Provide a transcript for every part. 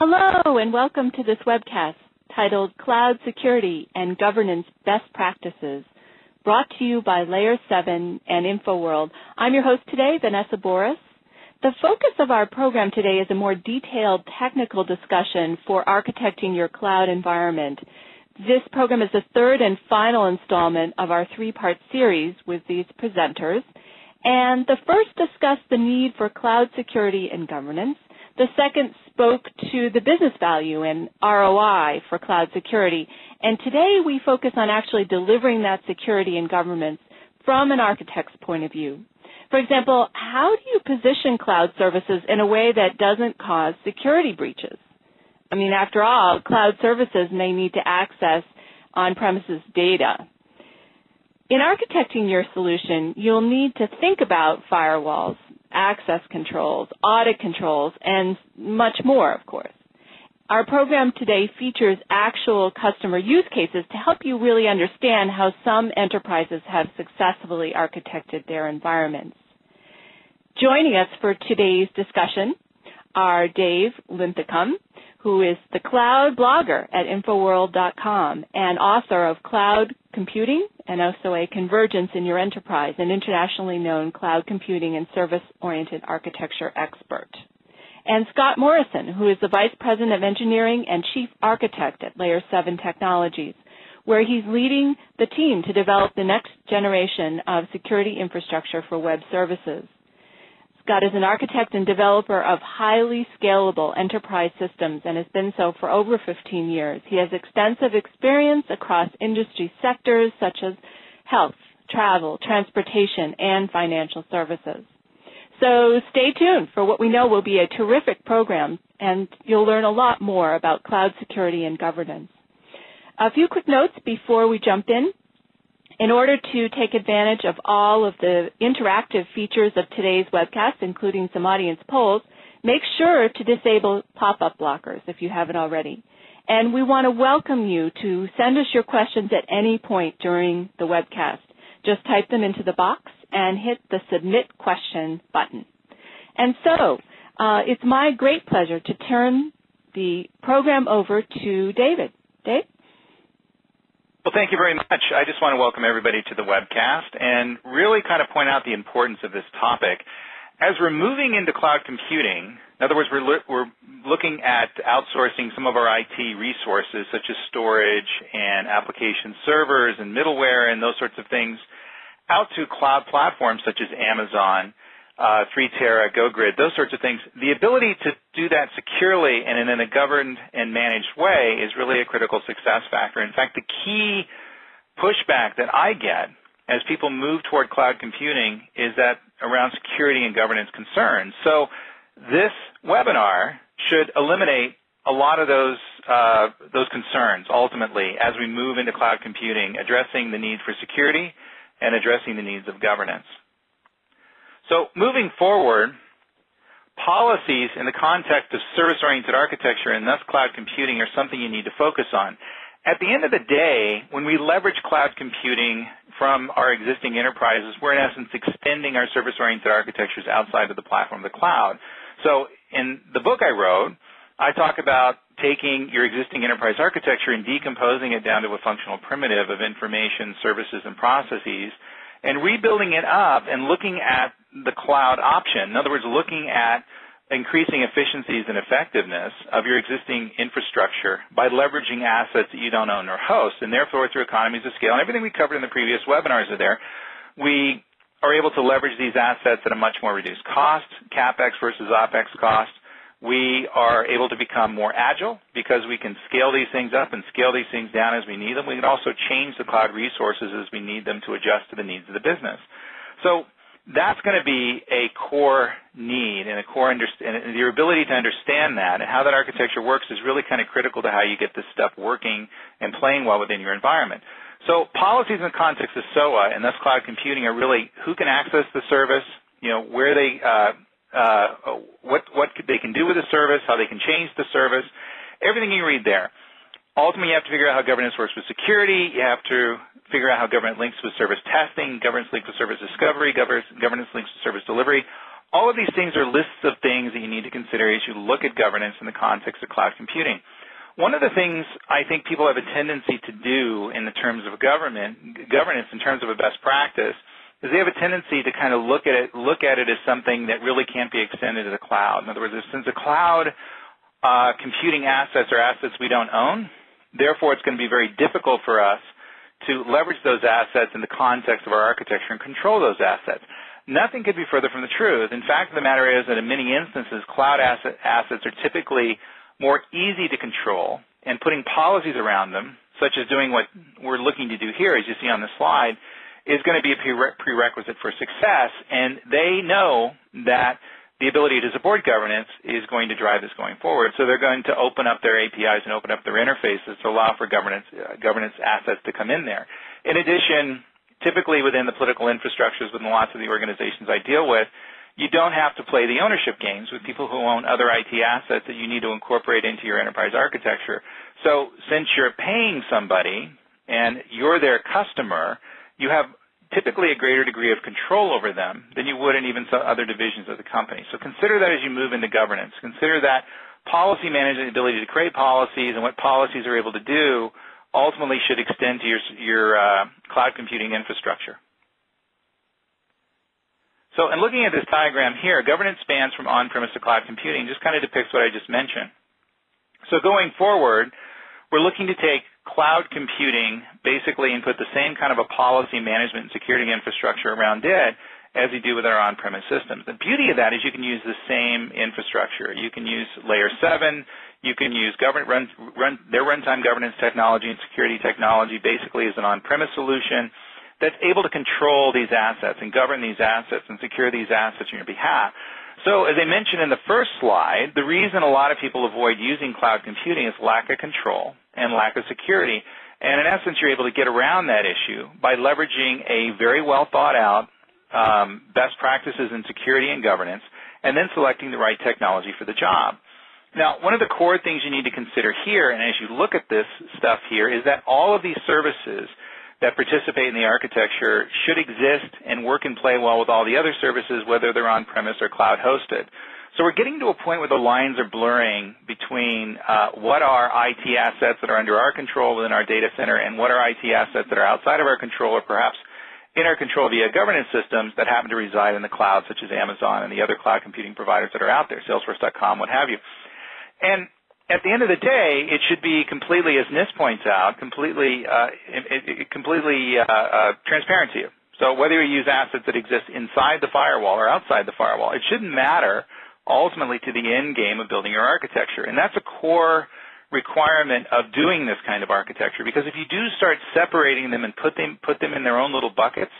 Hello and welcome to this webcast titled Cloud Security and Governance Best Practices, brought to you by Layer 7 and InfoWorld. I'm your host today, Vanessa Boris. The focus of our program today is a more detailed technical discussion for architecting your cloud environment. This program is the third and final installment of our three-part series with these presenters. And the first discussed the need for cloud security and governance. The second spoke to the business value and ROI for cloud security. And today we focus on actually delivering that security in governments from an architect's point of view. For example, how do you position cloud services in a way that doesn't cause security breaches? I mean, after all, cloud services may need to access on-premises data. In architecting your solution, you'll need to think about firewalls, access controls, audit controls, and much more, of course. Our program today features actual customer use cases to help you really understand how some enterprises have successfully architected their environments. Joining us for today's discussion are Dave Linthicum, who is the cloud blogger at Infoworld.com and author of Cloud Computing and SOA Convergence in Your Enterprise, an internationally known cloud computing and service-oriented architecture expert. And Scott Morrison, who is the Vice President of Engineering and Chief Architect at Layer 7 Technologies, where he's leading the team to develop the next generation of security infrastructure for web services. Scott is an architect and developer of highly scalable enterprise systems and has been so for over 15 years. He has extensive experience across industry sectors such as health, travel, transportation, and financial services. So stay tuned for what we know will be a terrific program, and you'll learn a lot more about cloud security and governance. A few quick notes before we jump in. In order to take advantage of all of the interactive features of today's webcast, including some audience polls, make sure to disable pop-up blockers if you haven't already. And we want to welcome you to send us your questions at any point during the webcast. Just type them into the box and hit the Submit Question button. And so, uh, it's my great pleasure to turn the program over to David. Dave? Well, thank you very much. I just want to welcome everybody to the webcast and really kind of point out the importance of this topic. As we're moving into cloud computing, in other words, we're, lo- we're looking at outsourcing some of our IT resources such as storage and application servers and middleware and those sorts of things out to cloud platforms such as Amazon uh, 3Tera, GoGrid, those sorts of things, the ability to do that securely and in a governed and managed way is really a critical success factor. In fact, the key pushback that I get as people move toward cloud computing is that around security and governance concerns. So this webinar should eliminate a lot of those uh, those concerns ultimately as we move into cloud computing, addressing the need for security and addressing the needs of governance. So moving forward, policies in the context of service-oriented architecture and thus cloud computing are something you need to focus on. At the end of the day, when we leverage cloud computing from our existing enterprises, we're in essence extending our service-oriented architectures outside of the platform of the cloud. So in the book I wrote, I talk about taking your existing enterprise architecture and decomposing it down to a functional primitive of information, services, and processes and rebuilding it up and looking at the cloud option. In other words, looking at increasing efficiencies and effectiveness of your existing infrastructure by leveraging assets that you don't own or host, and therefore through economies of scale and everything we covered in the previous webinars are there, we are able to leverage these assets at a much more reduced cost, CapEx versus OpEx cost, we are able to become more agile because we can scale these things up and scale these things down as we need them. We can also change the cloud resources as we need them to adjust to the needs of the business. So that's going to be a core need and a core and your ability to understand that and how that architecture works is really kind of critical to how you get this stuff working and playing well within your environment. So policies in the context of SOA and thus cloud computing are really who can access the service, you know, where they uh, uh, what what they can do with the service, how they can change the service, everything you read there. Ultimately, you have to figure out how governance works with security. You have to figure out how governance links with service testing, governance links with service discovery, governance links with service delivery. all of these things are lists of things that you need to consider as you look at governance in the context of cloud computing. One of the things I think people have a tendency to do in the terms of government governance in terms of a best practice is they have a tendency to kind of look at it look at it as something that really can't be extended to the cloud. In other words, since the cloud uh, computing assets are assets we don't own, therefore it's going to be very difficult for us to leverage those assets in the context of our architecture and control those assets. Nothing could be further from the truth. In fact, the matter is that in many instances, cloud asset, assets are typically more easy to control and putting policies around them, such as doing what we're looking to do here, as you see on the slide, is going to be a prerequisite for success. And they know that the ability to support governance is going to drive this going forward. So they're going to open up their APIs and open up their interfaces to allow for governance, uh, governance assets to come in there. In addition, typically within the political infrastructures within lots of the organizations I deal with, you don't have to play the ownership games with people who own other IT assets that you need to incorporate into your enterprise architecture. So since you're paying somebody and you're their customer, you have typically a greater degree of control over them than you would in even some other divisions of the company. So consider that as you move into governance. Consider that policy management ability to create policies and what policies are able to do ultimately should extend to your, your uh, cloud computing infrastructure. So in looking at this diagram here, governance spans from on-premise to cloud computing just kind of depicts what I just mentioned. So going forward, we're looking to take cloud computing basically and put the same kind of a policy management and security infrastructure around it as we do with our on-premise systems. The beauty of that is you can use the same infrastructure. You can use layer 7, you can use govern, run, run, their runtime governance technology and security technology basically as an on-premise solution that's able to control these assets and govern these assets and secure these assets on your behalf. So as I mentioned in the first slide, the reason a lot of people avoid using cloud computing is lack of control and lack of security. And in essence, you're able to get around that issue by leveraging a very well thought out um, best practices in security and governance and then selecting the right technology for the job. Now, one of the core things you need to consider here, and as you look at this stuff here, is that all of these services that participate in the architecture should exist and work and play well with all the other services, whether they're on-premise or cloud-hosted. So we're getting to a point where the lines are blurring between uh, what are IT assets that are under our control within our data center and what are IT assets that are outside of our control or perhaps in our control via governance systems that happen to reside in the cloud, such as Amazon and the other cloud computing providers that are out there, Salesforce.com, what have you. And at the end of the day, it should be completely, as NIST points out, uh, completely uh, uh, transparent to you. So whether you use assets that exist inside the firewall or outside the firewall, it shouldn't matter ultimately to the end game of building your architecture. And that's a core requirement of doing this kind of architecture because if you do start separating them and put them put them in their own little buckets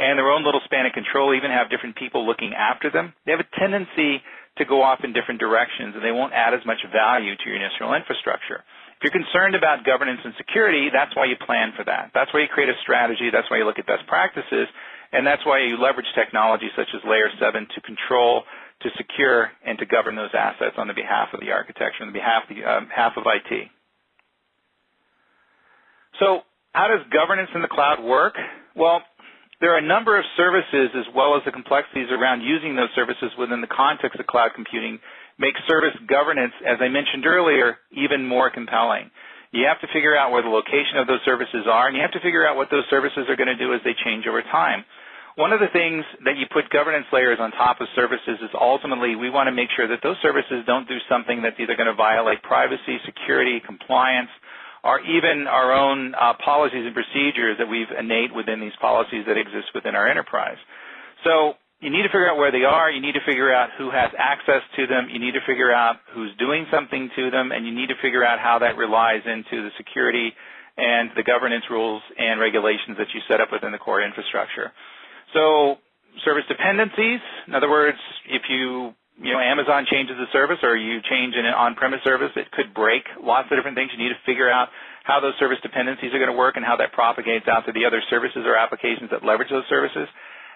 and their own little span of control, even have different people looking after them, they have a tendency to go off in different directions and they won't add as much value to your initial infrastructure. If you're concerned about governance and security, that's why you plan for that. That's why you create a strategy. That's why you look at best practices. And that's why you leverage technology such as Layer 7 to control, to secure, and to govern those assets on the behalf of the architecture, on the behalf of, the, um, behalf of IT. So how does governance in the cloud work? Well, there are a number of services as well as the complexities around using those services within the context of cloud computing make service governance, as I mentioned earlier, even more compelling. You have to figure out where the location of those services are, and you have to figure out what those services are going to do as they change over time. One of the things that you put governance layers on top of services is ultimately we want to make sure that those services don't do something that's either going to violate privacy, security, compliance, or even our own uh, policies and procedures that we've innate within these policies that exist within our enterprise. So you need to figure out where they are. You need to figure out who has access to them. You need to figure out who's doing something to them, and you need to figure out how that relies into the security and the governance rules and regulations that you set up within the core infrastructure. So service dependencies, in other words, if you you know, Amazon changes the service or you change an on-premise service, it could break lots of different things. You need to figure out how those service dependencies are going to work and how that propagates out to the other services or applications that leverage those services.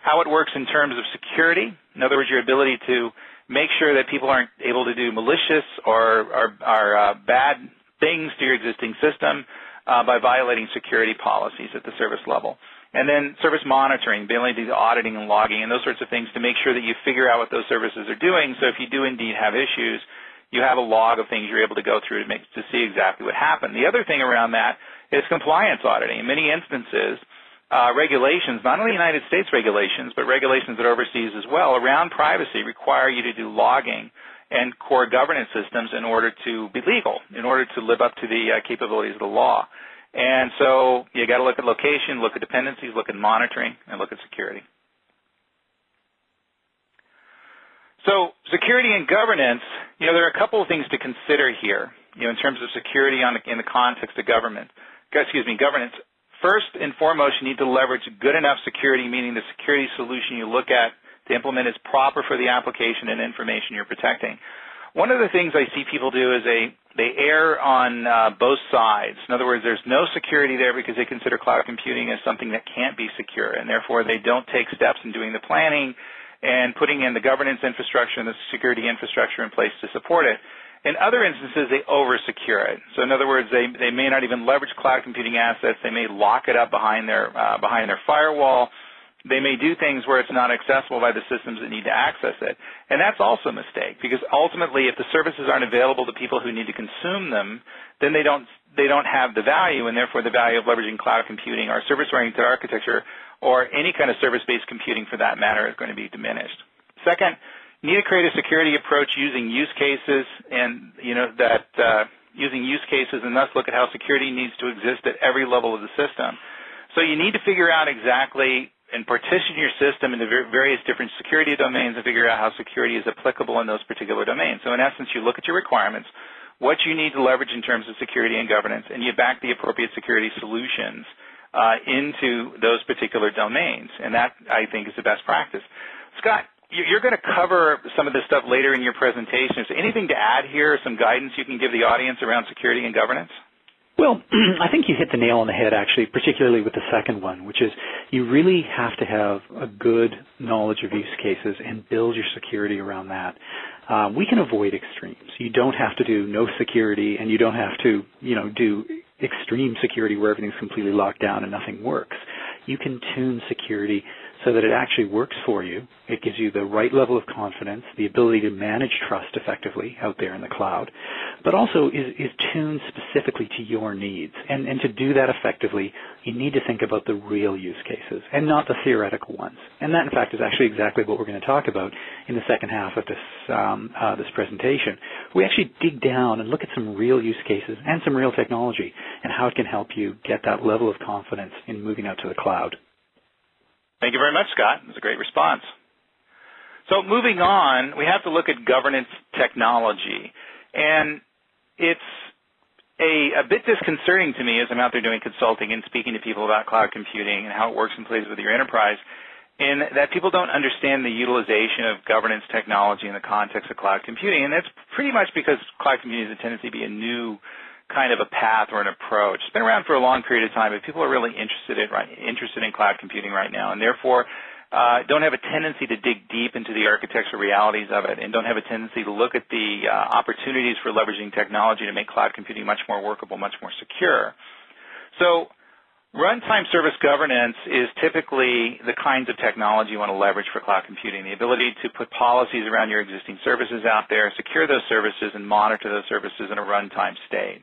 How it works in terms of security. In other words, your ability to make sure that people aren't able to do malicious or, or, or uh, bad things to your existing system uh, by violating security policies at the service level. And then service monitoring, the ability to do auditing and logging and those sorts of things to make sure that you figure out what those services are doing. So if you do indeed have issues, you have a log of things you're able to go through to make to see exactly what happened. The other thing around that is compliance auditing. In many instances, uh, regulations, not only United States regulations, but regulations that overseas as well, around privacy require you to do logging and core governance systems in order to be legal, in order to live up to the uh, capabilities of the law. And so you got to look at location, look at dependencies, look at monitoring, and look at security. So security and governance, you know, there are a couple of things to consider here, you know, in terms of security the, in the context of government, excuse me, governance. First and foremost, you need to leverage good enough security, meaning the security solution you look at to implement is proper for the application and information you're protecting. One of the things I see people do is they they err on uh, both sides. In other words, there's no security there because they consider cloud computing as something that can't be secure, and therefore they don't take steps in doing the planning and putting in the governance infrastructure and the security infrastructure in place to support it. In other instances, they over-secure it. So in other words, they, they may not even leverage cloud computing assets. They may lock it up behind their, uh, behind their firewall they may do things where it's not accessible by the systems that need to access it. And that's also a mistake because ultimately if the services aren't available to people who need to consume them, then they don't, they don't have the value and therefore the value of leveraging cloud computing or service-oriented architecture or any kind of service-based computing for that matter is going to be diminished. Second, need to create a security approach using use cases and, you know, that, uh, using use cases and thus look at how security needs to exist at every level of the system. So you need to figure out exactly and partition your system into various different security domains and figure out how security is applicable in those particular domains. So in essence, you look at your requirements, what you need to leverage in terms of security and governance, and you back the appropriate security solutions uh, into those particular domains. And that, I think, is the best practice. Scott, you're going to cover some of this stuff later in your presentation. Is there anything to add here, some guidance you can give the audience around security and governance? Well, I think you hit the nail on the head actually, particularly with the second one, which is you really have to have a good knowledge of use cases and build your security around that. Uh, we can avoid extremes. You don't have to do no security and you don't have to, you know, do extreme security where everything's completely locked down and nothing works. You can tune security so that it actually works for you. It gives you the right level of confidence, the ability to manage trust effectively out there in the cloud, but also is, is tuned specifically to your needs. And, and to do that effectively, you need to think about the real use cases and not the theoretical ones. And that, in fact, is actually exactly what we're going to talk about in the second half of this, um, uh, this presentation. We actually dig down and look at some real use cases and some real technology and how it can help you get that level of confidence in moving out to the cloud. Thank you very much, Scott. Was a great response. So moving on, we have to look at governance technology. And it's a, a, bit disconcerting to me as I'm out there doing consulting and speaking to people about cloud computing and how it works and plays with your enterprise, in that people don't understand the utilization of governance technology in the context of cloud computing. And that's pretty much because cloud computing has a tendency to be a new kind of a path or an approach. It's been around for a long period of time, but people are really interested in right, interested in cloud computing right now, and therefore uh, don't have a tendency to dig deep into the architectural realities of it, and don't have a tendency to look at the uh, opportunities for leveraging technology to make cloud computing much more workable, much more secure. So Runtime service governance is typically the kinds of technology you want to leverage for cloud computing, the ability to put policies around your existing services out there, secure those services, and monitor those services in a runtime state.